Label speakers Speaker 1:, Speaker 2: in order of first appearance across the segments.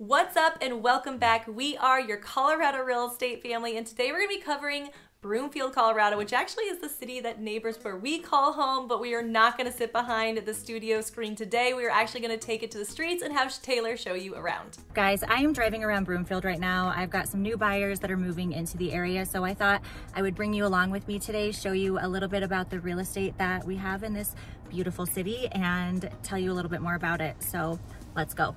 Speaker 1: What's up and welcome back. We are your Colorado real estate family and today we're going to be covering Broomfield, Colorado, which actually is the city that neighbors where we call home, but we are not going to sit behind the studio screen today. We are actually going to take it to the streets and have Taylor show you around.
Speaker 2: Guys, I am driving around Broomfield right now. I've got some new buyers that are moving into the area, so I thought I would bring you along with me today, show you a little bit about the real estate that we have in this beautiful city and tell you a little bit more about it. So let's go.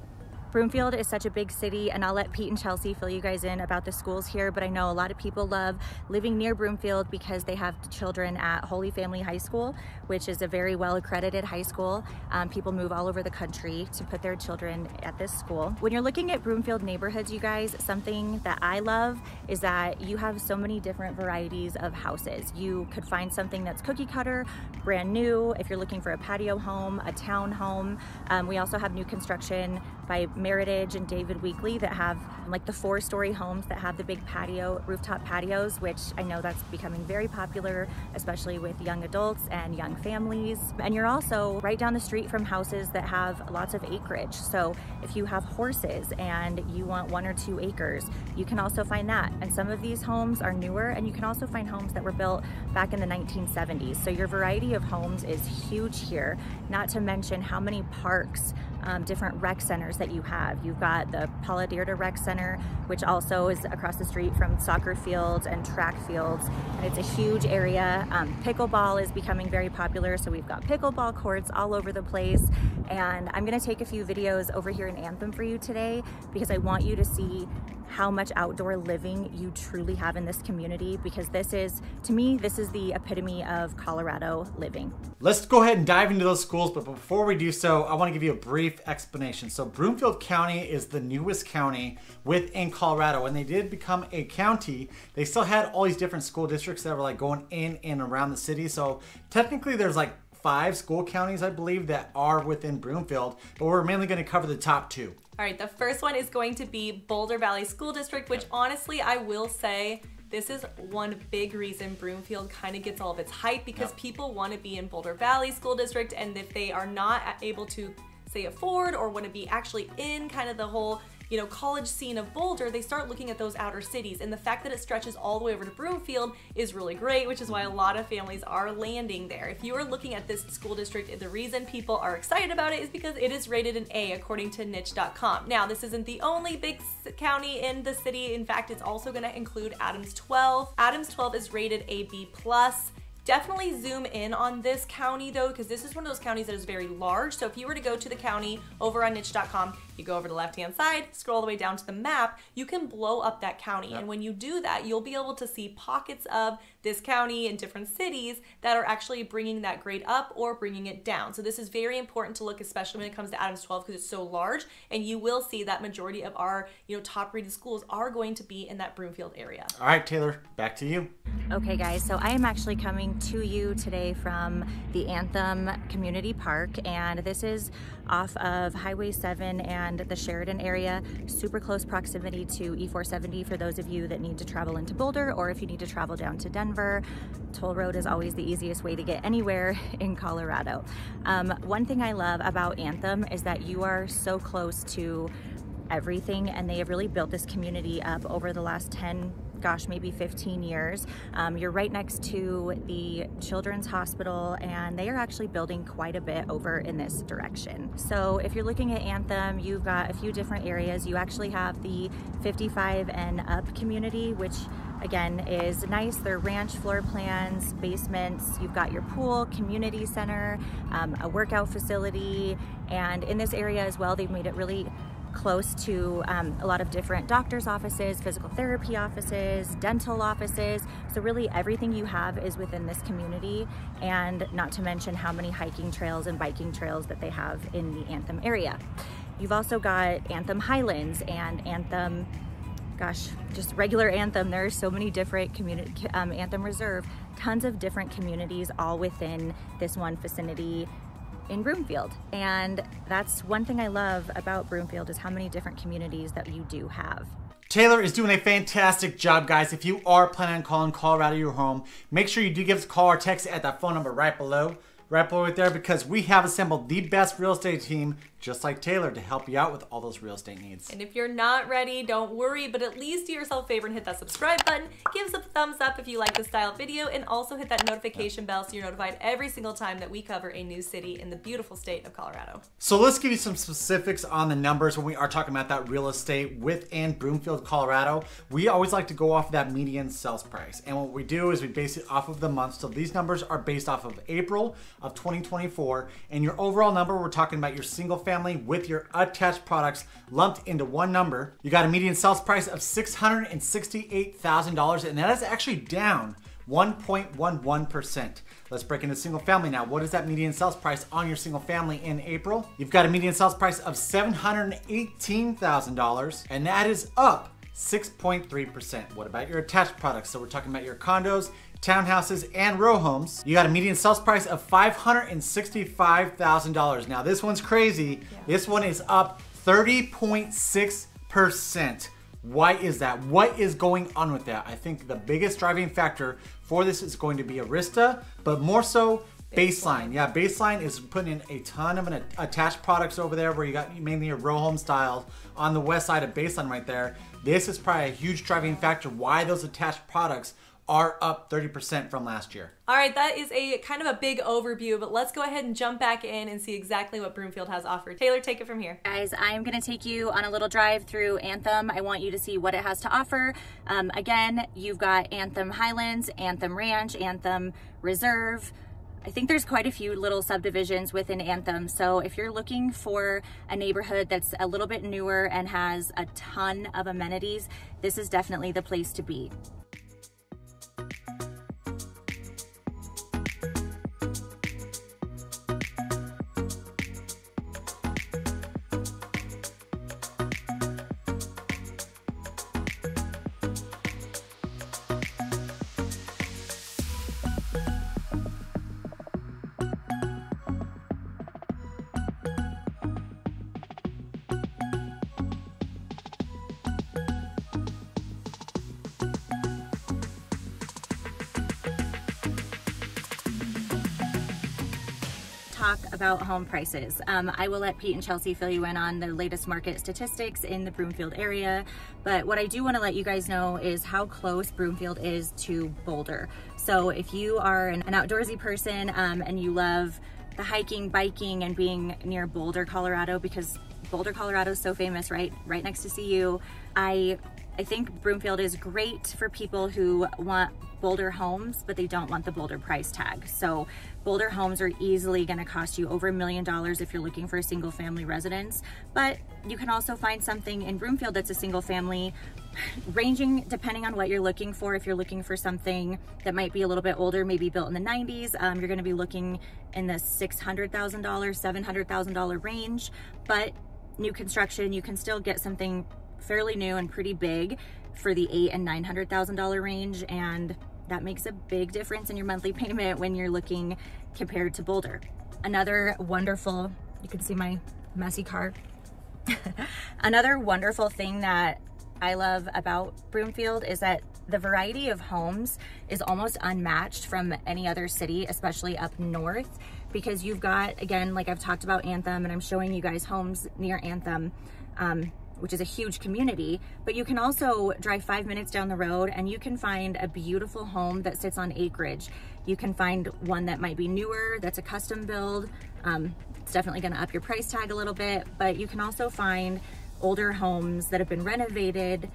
Speaker 2: Broomfield is such a big city and I'll let Pete and Chelsea fill you guys in about the schools here, but I know a lot of people love living near Broomfield because they have children at Holy Family High School, which is a very well accredited high school. Um, people move all over the country to put their children at this school. When you're looking at Broomfield neighborhoods, you guys, something that I love is that you have so many different varieties of houses. You could find something that's cookie cutter, brand new, if you're looking for a patio home, a town home. Um, we also have new construction by Meritage and David Weekley that have like the four story homes that have the big patio, rooftop patios, which I know that's becoming very popular, especially with young adults and young families. And you're also right down the street from houses that have lots of acreage. So if you have horses and you want one or two acres, you can also find that. And some of these homes are newer and you can also find homes that were built back in the 1970s. So your variety of homes is huge here, not to mention how many parks um, different rec centers that you have. You've got the Paul Derda Rec Center, which also is across the street from soccer fields and track fields. And it's a huge area. Um, pickleball is becoming very popular, so we've got pickleball courts all over the place. And I'm gonna take a few videos over here in Anthem for you today because I want you to see how much outdoor living you truly have in this community because this is, to me, this is the epitome of Colorado living.
Speaker 3: Let's go ahead and dive into those schools, but before we do so, I want to give you a brief explanation. So Broomfield County is the newest county within Colorado. When they did become a county, they still had all these different school districts that were like going in and around the city. So technically there's like five school counties, I believe, that are within Broomfield, but we're mainly going to cover the top two.
Speaker 1: All right, the first one is going to be Boulder Valley School District, which honestly, I will say, this is one big reason Broomfield kind of gets all of its hype because yep. people want to be in Boulder Valley School District, and if they are not able to say afford or want to be actually in kind of the whole you know, college scene of Boulder, they start looking at those outer cities. And the fact that it stretches all the way over to Broomfield is really great, which is why a mm-hmm. lot of families are landing there. If you are looking at this school district, the reason people are excited about it is because it is rated an A according to niche.com. Now, this isn't the only big county in the city. In fact, it's also going to include Adams 12. Adams 12 is rated AB plus. Definitely zoom in on this county though, because this is one of those counties that is very large. So if you were to go to the county over on niche.com, you go over to the left hand side, scroll all the way down to the map, you can blow up that county. Yep. And when you do that, you'll be able to see pockets of this county and different cities that are actually bringing that grade up or bringing it down. So this is very important to look, especially when it comes to Adams 12 because it's so large. And you will see that majority of our you know top rated schools are going to be in that Broomfield area.
Speaker 3: All right, Taylor, back to you.
Speaker 2: Okay, guys, so I am actually coming to you today from the Anthem Community Park, and this is off of Highway 7 and the Sheridan area, super close proximity to E470 for those of you that need to travel into Boulder or if you need to travel down to Denver. Toll road is always the easiest way to get anywhere in Colorado. Um, one thing I love about Anthem is that you are so close to everything and they have really built this community up over the last 10 gosh, maybe 15 years. Um, you're right next to the Children's Hospital and they are actually building quite a bit over in this direction. So if you're looking at Anthem, you've got a few different areas. You actually have the 55 and up community, which again is nice. They're ranch floor plans, basements. You've got your pool, community center, um, a workout facility, and in this area as well, they've made it really close to um, a lot of different doctor's offices, physical therapy offices, dental offices. So really everything you have is within this community and not to mention how many hiking trails and biking trails that they have in the Anthem area. You've also got Anthem Highlands and Anthem gosh, just regular Anthem. There are so many different community, um, Anthem Reserve, tons of different communities all within this one vicinity in Broomfield. And that's one thing I love about Broomfield is how many different communities that you do have.
Speaker 3: Taylor is doing a fantastic job, guys. If you are planning on calling Colorado your home, make sure you do give us a call or text at that phone number right below, right below right there, because we have assembled the best real estate team just like Taylor, to help you out with all those real estate needs.
Speaker 1: And if you're not ready, don't worry, but at least do yourself a favor and hit that subscribe button. Give us a thumbs up if you like this style video, and also hit that notification bell so you're notified every single time that we cover a new city in the beautiful state of Colorado.
Speaker 3: So let's give you some specifics on the numbers when we are talking about that real estate within Broomfield, Colorado. We always like to go off of that median sales price. And what we do is we base it off of the month. So these numbers are based off of April of 2024. And your overall number, we're talking about your single family with your attached products lumped into one number. You got a median sales price of $668,000, and that is actually down 1.11%. Let's break into single family now. What is that median sales price on your single family in April? You've got a median sales price of $718,000, and that is up 6.3%. What about your attached products? So we're talking about your condos, townhouses, and row homes. You got a median sales price of $565,000. Now this one's crazy. Yeah. This one is up 30.6%. Why is that? What is going on with that? I think the biggest driving factor for this is going to be Arista, but more so Baseline. Yeah, Baseline is putting in a ton of an attached products over there where you got mainly a row home style on the west side of Baseline right there. This is probably a huge driving factor why those attached products are up 30% from last year.
Speaker 1: All right, that is a kind of a big overview, but let's go ahead and jump back in and see exactly what Broomfield has offered. Taylor, take it from here.
Speaker 2: Guys, I'm going to take you on a little drive through Anthem. I want you to see what it has to offer. Um, again, you've got Anthem Highlands, Anthem Ranch, Anthem Reserve. I think there's quite a few little subdivisions within Anthem. So if you're looking for a neighborhood that's a little bit newer and has a ton of amenities, this is definitely the place to be. Talk about home prices. Um, I will let Pete and Chelsea fill you in on the latest market statistics in the Broomfield area, but what I do want to let you guys know is how close Broomfield is to Boulder. So if you are an, an outdoorsy person um, and you love the hiking, biking, and being near Boulder, Colorado, because Boulder, Colorado is so famous, right? Right next to CU. I I think Broomfield is great for people who want Boulder homes, but they don't want the Boulder price tag. So Boulder homes are easily gonna cost you over a million dollars if you're looking for a single family residence, but you can also find something in Broomfield that's a single family ranging depending on what you're looking for. If you're looking for something that might be a little bit older, maybe built in the 90s, um, you're gonna be looking in the $600,000, $700,000 range, but new construction, you can still get something fairly new and pretty big for the eight and nine hundred thousand dollar range and that makes a big difference in your monthly payment when you're looking compared to Boulder. Another wonderful, you can see my messy car. Another wonderful thing that I love about Broomfield is that the variety of homes is almost unmatched from any other city, especially up north, because you've got, again, like I've talked about Anthem and I'm showing you guys homes near Anthem. Um, which is a huge community, but you can also drive five minutes down the road and you can find a beautiful home that sits on acreage. You can find one that might be newer, that's a custom build. Um, it's definitely gonna up your price tag a little bit, but you can also find older homes that have been renovated,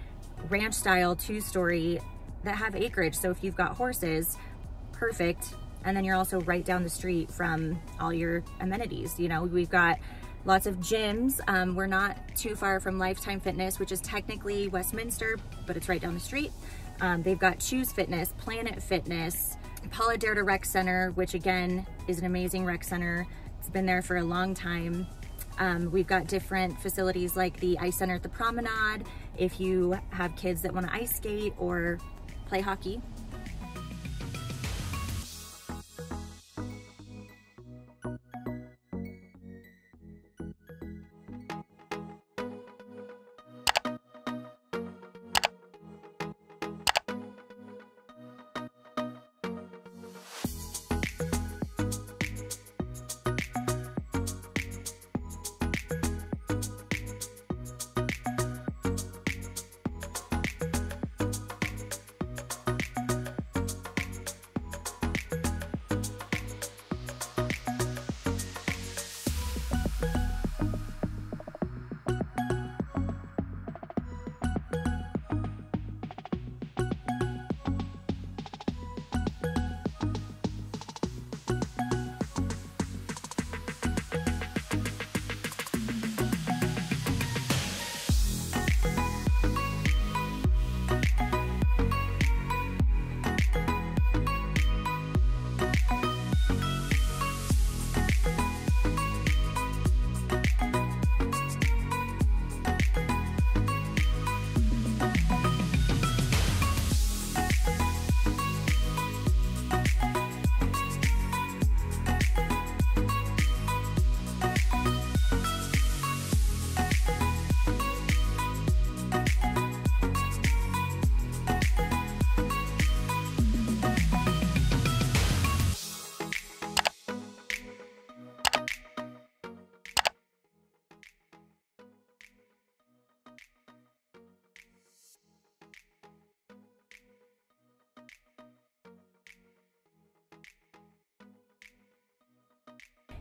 Speaker 2: ranch style, two story, that have acreage. So if you've got horses, perfect. And then you're also right down the street from all your amenities. You know, we've got lots of gyms. Um, we're not too far from Lifetime Fitness, which is technically Westminster, but it's right down the street. Um, they've got Chuze Fitness, Planet Fitness, Paul Derda Rec Center, which again is an amazing rec center. It's been there for a long time. Um, we've got different facilities like the ice center at the promenade. If you have kids that want to ice skate or play hockey,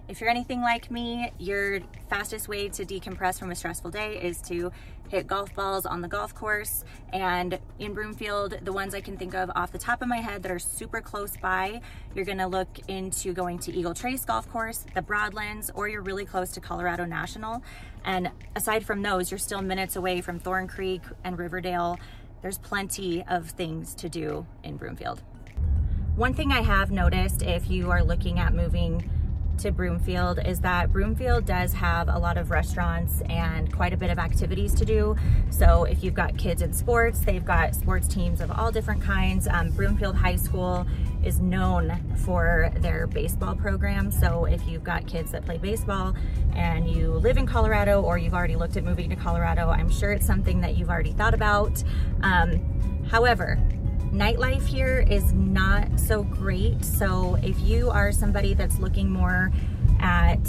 Speaker 2: if you're anything like me, your fastest way to decompress from a stressful day is to hit golf balls on the golf course. And in Broomfield, the ones I can think of off the top of my head that are super close by, you're gonna look into going to Eagle Trace Golf Course, the Broadlands, or you're really close to Colorado National. And aside from those, you're still minutes away from Thorn Creek and Riverdale. There's plenty of things to do in Broomfield. One thing I have noticed if you are looking at moving to Broomfield is that Broomfield does have a lot of restaurants and quite a bit of activities to do. So if you've got kids in sports, they've got sports teams of all different kinds. Um, Broomfield High School is known for their baseball program. So if you've got kids that play baseball and you live in Colorado or you've already looked at moving to Colorado, I'm sure it's something that you've already thought about. Um, however, Nightlife here is not so great. So if you are somebody that's looking more at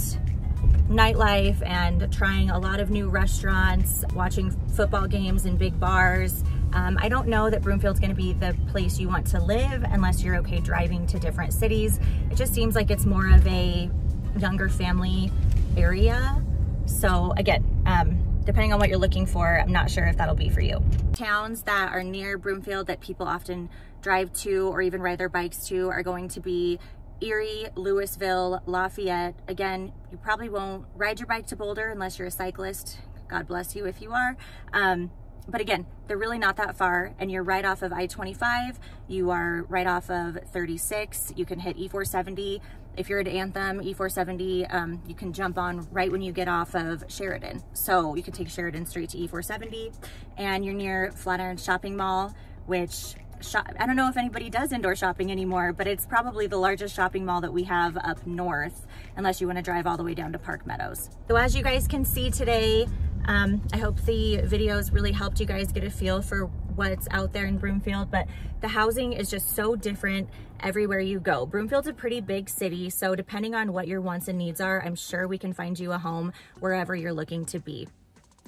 Speaker 2: nightlife and trying a lot of new restaurants, watching football games in big bars, um, I don't know that Broomfield's gonna be the place you want to live unless you're okay driving to different cities. It just seems like it's more of a younger family area. So again, um, depending on what you're looking for, I'm not sure if that'll be for you. Towns that are near Broomfield that people often drive to or even ride their bikes to are going to be Erie, Louisville, Lafayette. Again, you probably won't ride your bike to Boulder unless you're a cyclist. God bless you if you are. Um, but again, they're really not that far and you're right off of I-25. You are right off of 36. You can hit E470. If you're at Anthem, E470, um, you can jump on right when you get off of Sheridan. So you can take Sheridan straight to E470 and you're near Flatiron Shopping Mall, which shop, I don't know if anybody does indoor shopping anymore, but it's probably the largest shopping mall that we have up north, unless you wanna drive all the way down to Park Meadows. So as you guys can see today, um, I hope the videos really helped you guys get a feel for what's out there in Broomfield, but the housing is just so different everywhere you go. Broomfield's a pretty big city, so depending on what your wants and needs are, I'm sure we can find you a home wherever you're looking to be.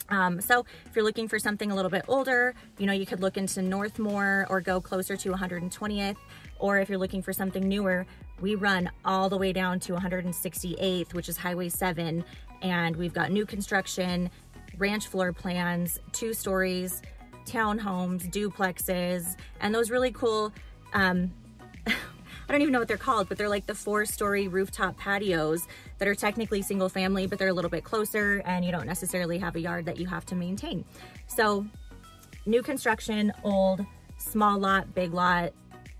Speaker 2: Um, so if you're looking for something a little bit older, you know, you could look into Northmoor or go closer to 120th. Or if you're looking for something newer, we run all the way down to 168th, which is Highway 7. And we've got new construction, ranch floor plans, two stories, townhomes, duplexes, and those really cool, um, I don't even know what they're called, but they're like the four story rooftop patios that are technically single family, but they're a little bit closer and you don't necessarily have a yard that you have to maintain. So new construction, old, small lot, big lot,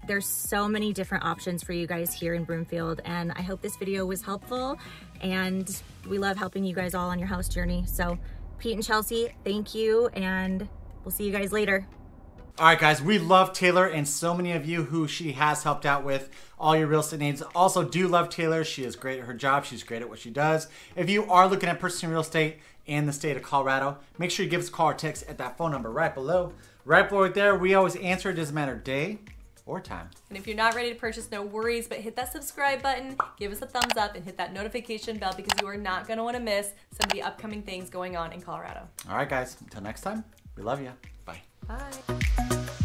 Speaker 2: there's so many different options for you guys here in Broomfield and I hope this video was helpful and we love helping you guys all on your house journey. So Pete and Chelsea, thank you, and we'll see you guys later.
Speaker 3: All right, guys, we love Taylor and so many of you who she has helped out with all your real estate needs. Also, do love Taylor. She is great at her job. She's great at what she does. If you are looking at purchasing real estate in the state of Colorado, make sure you give us a call or text at that phone number right below. Right below right there, we always answer. It doesn't matter day, or time.
Speaker 1: And if you're not ready to purchase, no worries, but hit that subscribe button, give us a thumbs up, and hit that notification bell because you are not going to want to miss some of the upcoming things going on in Colorado.
Speaker 3: All right, guys. Until next time, we love you. Bye.
Speaker 1: Bye.